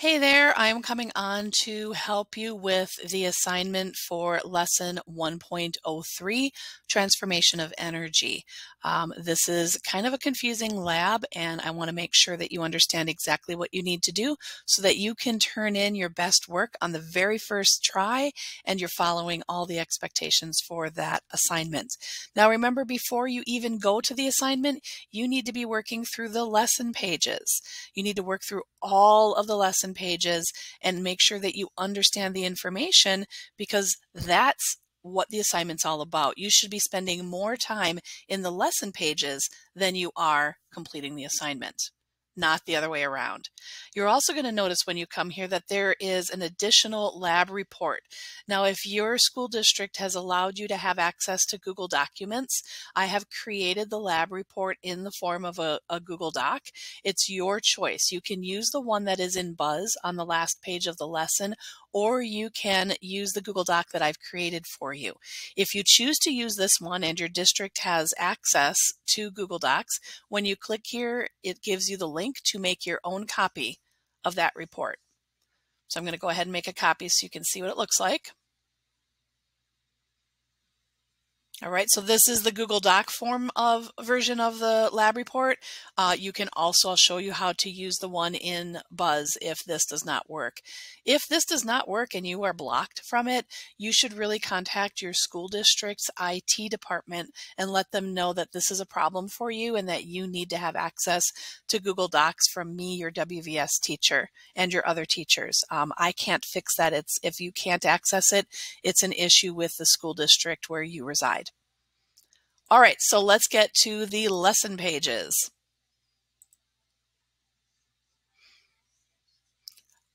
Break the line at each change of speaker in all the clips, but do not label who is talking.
Hey there, I'm coming on to help you with the assignment for lesson 1.03, Transformation of Energy. Um, this is kind of a confusing lab and I want to make sure that you understand exactly what you need to do so that you can turn in your best work on the very first try and you're following all the expectations for that assignment. Now remember, before you even go to the assignment, you need to be working through the lesson pages. You need to work through all of the lesson pages and make sure that you understand the information because that's what the assignment's all about. You should be spending more time in the lesson pages than you are completing the assignment not the other way around. You're also going to notice when you come here that there is an additional lab report. Now, if your school district has allowed you to have access to Google Documents, I have created the lab report in the form of a, a Google Doc. It's your choice. You can use the one that is in Buzz on the last page of the lesson, or you can use the Google Doc that I've created for you. If you choose to use this one and your district has access to Google Docs, when you click here, it gives you the link to make your own copy of that report. So I'm going to go ahead and make a copy so you can see what it looks like. All right, so this is the Google Doc form of version of the lab report. Uh, you can also, I'll show you how to use the one in Buzz if this does not work. If this does not work and you are blocked from it, you should really contact your school district's IT department and let them know that this is a problem for you and that you need to have access to Google Docs from me, your WVS teacher, and your other teachers. Um, I can't fix that. It's If you can't access it, it's an issue with the school district where you reside. All right, so let's get to the lesson pages.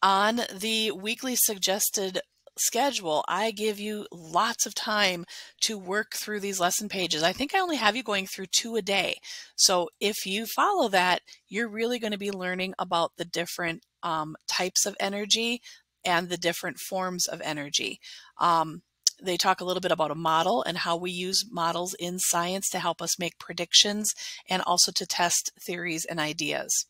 On the weekly suggested schedule, I give you lots of time to work through these lesson pages. I think I only have you going through two a day. So if you follow that, you're really going to be learning about the different um, types of energy and the different forms of energy. Um, they talk a little bit about a model and how we use models in science to help us make predictions and also to test theories and ideas.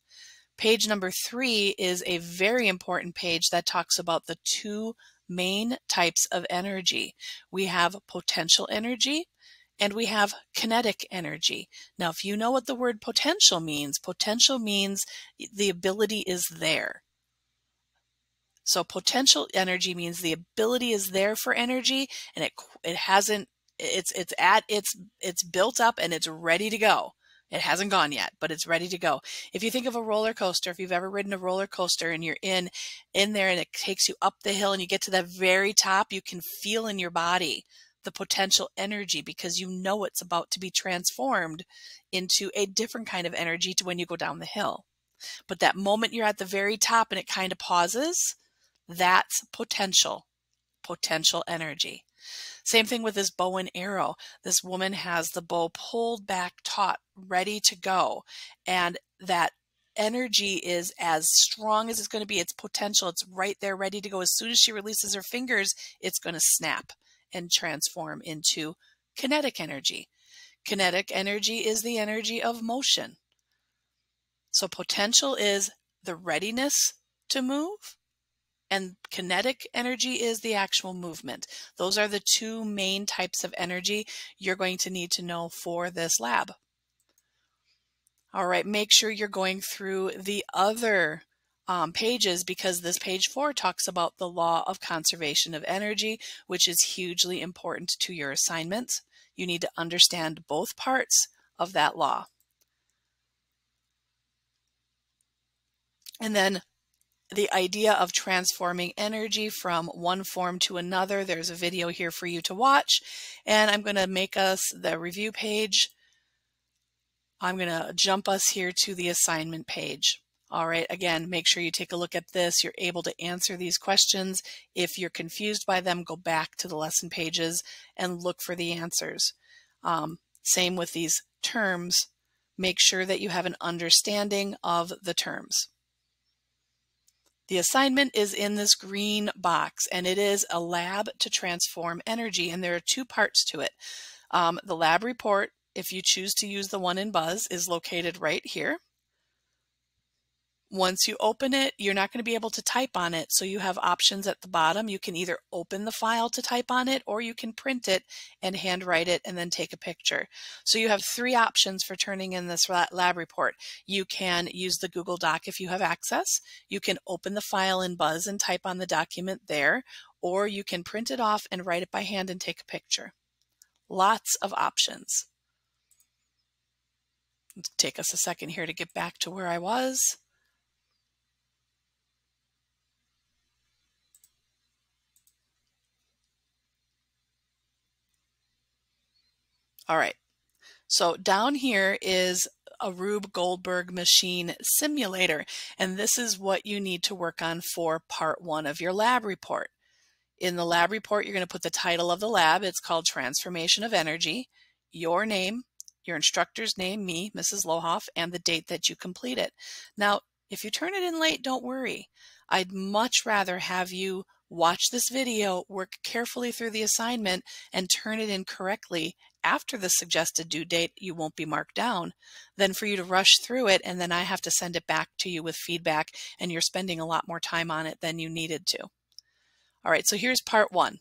Page number three is a very important page that talks about the two main types of energy. We have potential energy and we have kinetic energy. Now, if you know what the word potential means, potential means the ability is there. So potential energy means the ability is there for energy and it it hasn't it's it's at it's it's built up and it's ready to go. It hasn't gone yet, but it's ready to go. If you think of a roller coaster, if you've ever ridden a roller coaster and you're in in there and it takes you up the hill and you get to that very top, you can feel in your body the potential energy because you know it's about to be transformed into a different kind of energy to when you go down the hill. But that moment you're at the very top and it kind of pauses, that's potential, potential energy. Same thing with this bow and arrow. This woman has the bow pulled back, taut, ready to go. And that energy is as strong as it's going to be. It's potential. It's right there, ready to go. As soon as she releases her fingers, it's going to snap and transform into kinetic energy. Kinetic energy is the energy of motion. So potential is the readiness to move and kinetic energy is the actual movement. Those are the two main types of energy you're going to need to know for this lab. All right, make sure you're going through the other um, pages because this page four talks about the law of conservation of energy, which is hugely important to your assignments. You need to understand both parts of that law. And then the idea of transforming energy from one form to another. There's a video here for you to watch, and I'm going to make us the review page. I'm going to jump us here to the assignment page. All right, again, make sure you take a look at this. You're able to answer these questions. If you're confused by them, go back to the lesson pages and look for the answers. Um, same with these terms. Make sure that you have an understanding of the terms. The assignment is in this green box and it is a lab to transform energy and there are two parts to it. Um, the lab report, if you choose to use the one in Buzz, is located right here. Once you open it, you're not going to be able to type on it. So you have options at the bottom. You can either open the file to type on it or you can print it and handwrite it and then take a picture. So you have three options for turning in this lab report. You can use the Google Doc if you have access. You can open the file in Buzz and type on the document there, or you can print it off and write it by hand and take a picture. Lots of options. take us a second here to get back to where I was. All right. So down here is a Rube Goldberg machine simulator, and this is what you need to work on for part one of your lab report. In the lab report, you're going to put the title of the lab. It's called Transformation of Energy, your name, your instructor's name, me, Mrs. Lohoff, and the date that you complete it. Now, if you turn it in late, don't worry. I'd much rather have you watch this video, work carefully through the assignment, and turn it in correctly after the suggested due date, you won't be marked down, than for you to rush through it and then I have to send it back to you with feedback and you're spending a lot more time on it than you needed to. All right, so here's part one.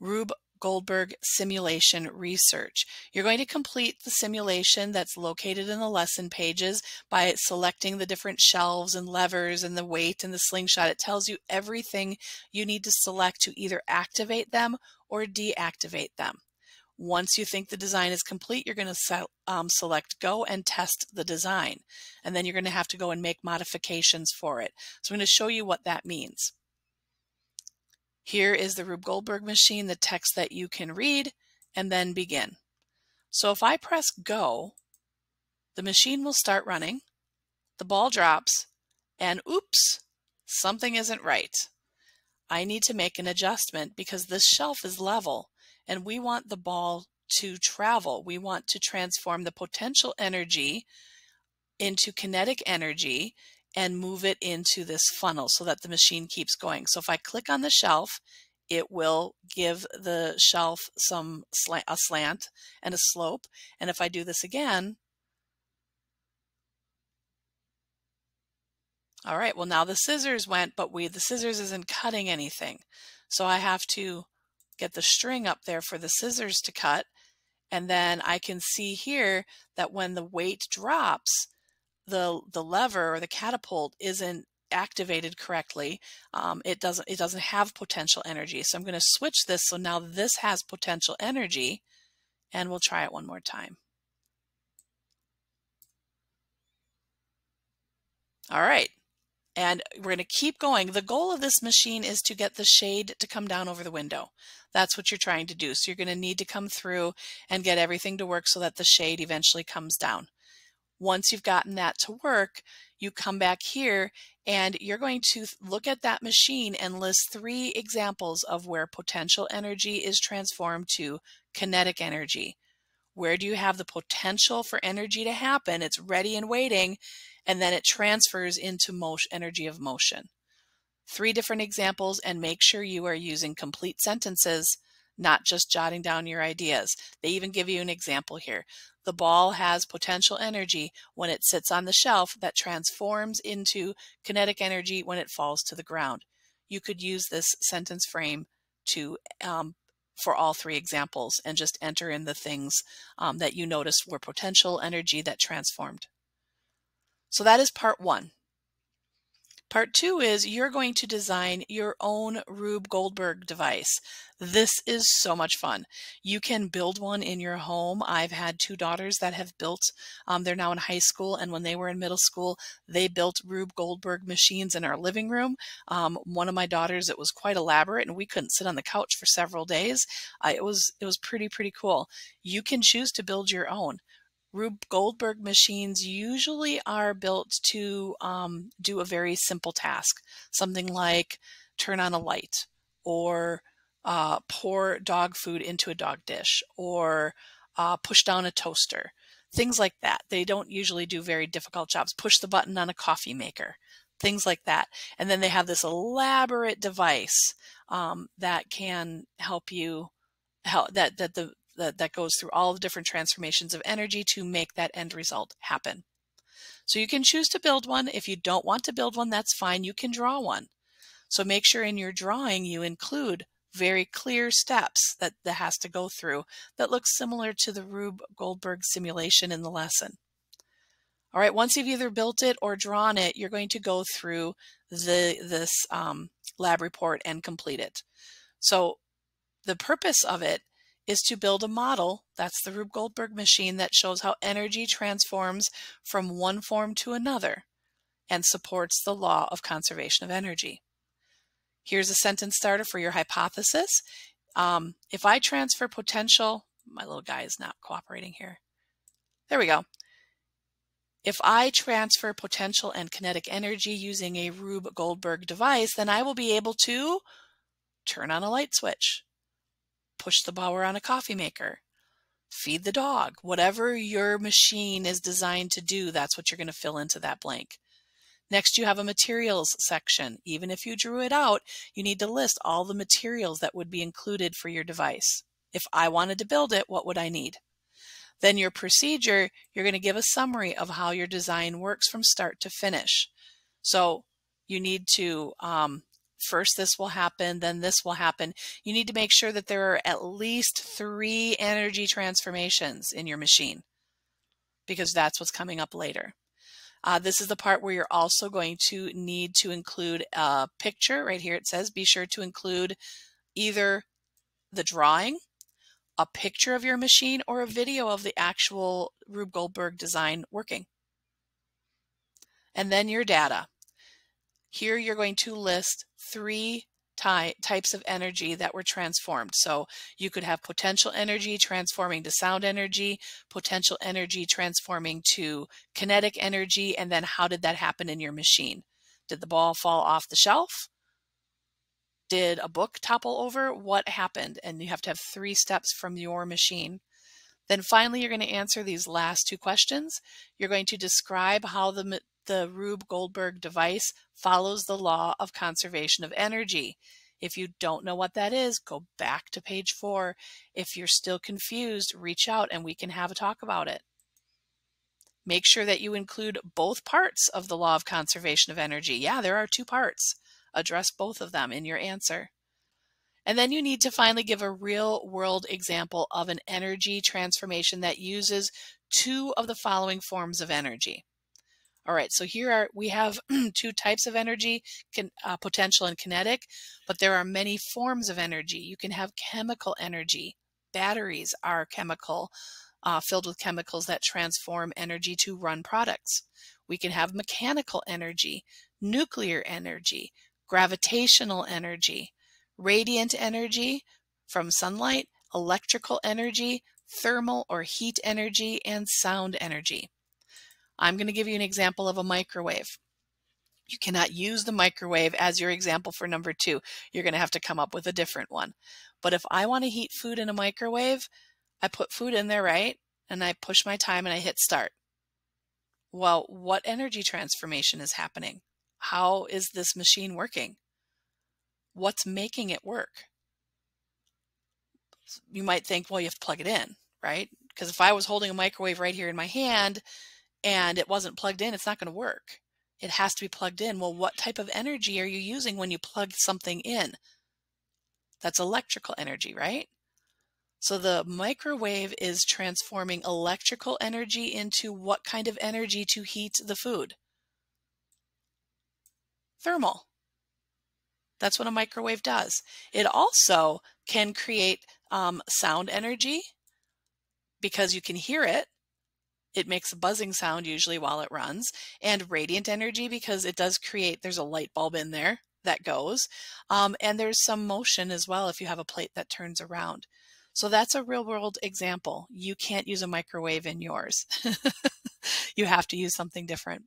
Rube Goldberg simulation research. You're going to complete the simulation that's located in the lesson pages by selecting the different shelves and levers and the weight and the slingshot. It tells you everything you need to select to either activate them or deactivate them. Once you think the design is complete, you're going to um, select go and test the design. And then you're going to have to go and make modifications for it. So I'm going to show you what that means. Here is the Rube Goldberg machine, the text that you can read, and then begin. So if I press go, the machine will start running, the ball drops, and oops, something isn't right. I need to make an adjustment because this shelf is level and we want the ball to travel. We want to transform the potential energy into kinetic energy and move it into this funnel so that the machine keeps going. So if I click on the shelf, it will give the shelf some slant, a slant and a slope. And if I do this again, all right, well now the scissors went, but we the scissors isn't cutting anything. So I have to get the string up there for the scissors to cut. And then I can see here that when the weight drops, the, the lever or the catapult isn't activated correctly. Um, it doesn't it doesn't have potential energy. So I'm going to switch this so now this has potential energy and we'll try it one more time. All right. And we're going to keep going. The goal of this machine is to get the shade to come down over the window. That's what you're trying to do. So you're going to need to come through and get everything to work so that the shade eventually comes down. Once you've gotten that to work, you come back here and you're going to look at that machine and list three examples of where potential energy is transformed to kinetic energy. Where do you have the potential for energy to happen? It's ready and waiting and then it transfers into motion, energy of motion. Three different examples and make sure you are using complete sentences, not just jotting down your ideas. They even give you an example here. The ball has potential energy when it sits on the shelf that transforms into kinetic energy when it falls to the ground. You could use this sentence frame to um, for all three examples and just enter in the things um, that you noticed were potential energy that transformed. So that is part one. Part two is you're going to design your own Rube Goldberg device. This is so much fun. You can build one in your home. I've had two daughters that have built, um, they're now in high school, and when they were in middle school, they built Rube Goldberg machines in our living room. Um, one of my daughters, it was quite elaborate, and we couldn't sit on the couch for several days. Uh, it was it was pretty pretty cool. You can choose to build your own. Rube Goldberg machines usually are built to um, do a very simple task, something like turn on a light or uh, pour dog food into a dog dish or uh, push down a toaster, things like that. They don't usually do very difficult jobs. Push the button on a coffee maker, things like that. And then they have this elaborate device um, that can help you help that that the that, that goes through all the different transformations of energy to make that end result happen. So you can choose to build one. If you don't want to build one, that's fine. You can draw one. So make sure in your drawing you include very clear steps that that has to go through that looks similar to the Rube Goldberg simulation in the lesson. All right, once you've either built it or drawn it, you're going to go through the this um, lab report and complete it. So the purpose of it is to build a model, that's the Rube Goldberg machine, that shows how energy transforms from one form to another and supports the law of conservation of energy. Here's a sentence starter for your hypothesis. Um, if I transfer potential, my little guy is not cooperating here. There we go. If I transfer potential and kinetic energy using a Rube Goldberg device, then I will be able to turn on a light switch, push the power on a coffee maker, feed the dog, whatever your machine is designed to do, that's what you're going to fill into that blank. Next, you have a materials section. Even if you drew it out, you need to list all the materials that would be included for your device. If I wanted to build it, what would I need? Then your procedure, you're going to give a summary of how your design works from start to finish. So you need to, um, first this will happen, then this will happen. You need to make sure that there are at least three energy transformations in your machine because that's what's coming up later. Uh, this is the part where you're also going to need to include a picture. Right here it says be sure to include either the drawing, a picture of your machine, or a video of the actual Rube Goldberg design working. And then your data. Here you're going to list three ty types of energy that were transformed. So you could have potential energy transforming to sound energy, potential energy transforming to kinetic energy, and then how did that happen in your machine? Did the ball fall off the shelf? Did a book topple over? What happened? And you have to have three steps from your machine. Then finally, you're going to answer these last two questions. You're going to describe how the, the Rube Goldberg device follows the law of conservation of energy. If you don't know what that is, go back to page four. If you're still confused, reach out and we can have a talk about it. Make sure that you include both parts of the law of conservation of energy. Yeah, there are two parts. Address both of them in your answer. And then you need to finally give a real world example of an energy transformation that uses two of the following forms of energy. All right, so here are we have two types of energy, can, uh, potential and kinetic, but there are many forms of energy. You can have chemical energy. Batteries are chemical, uh, filled with chemicals that transform energy to run products. We can have mechanical energy, nuclear energy, gravitational energy, radiant energy from sunlight, electrical energy, thermal or heat energy, and sound energy. I'm going to give you an example of a microwave. You cannot use the microwave as your example for number two. You're going to have to come up with a different one. But if I want to heat food in a microwave, I put food in there, right? And I push my time and I hit start. Well, what energy transformation is happening? How is this machine working? What's making it work? You might think, well, you have to plug it in, right? Because if I was holding a microwave right here in my hand and it wasn't plugged in, it's not going to work. It has to be plugged in. Well, what type of energy are you using when you plug something in? That's electrical energy, right? So the microwave is transforming electrical energy into what kind of energy to heat the food? Thermal. That's what a microwave does. It also can create um, sound energy because you can hear it it makes a buzzing sound usually while it runs, and radiant energy because it does create, there's a light bulb in there that goes. Um, and there's some motion as well if you have a plate that turns around. So that's a real world example. You can't use a microwave in yours. you have to use something different.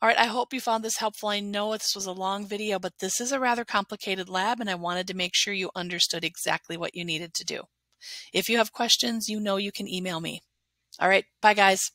All right, I hope you found this helpful. I know this was a long video, but this is a rather complicated lab and I wanted to make sure you understood exactly what you needed to do. If you have questions, you know you can email me. All right. Bye, guys.